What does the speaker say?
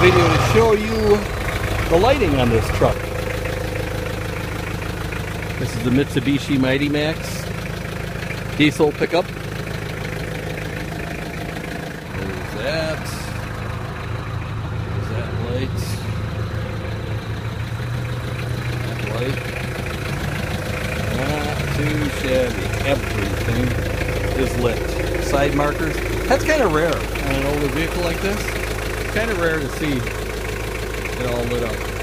video to show you the lighting on this truck. This is the Mitsubishi Mighty Max diesel pickup. There's that. There's that light. That light. Not too shabby. Everything is lit. Side markers. That's kind of rare on an older vehicle like this. Kind of rare to see it all lit up.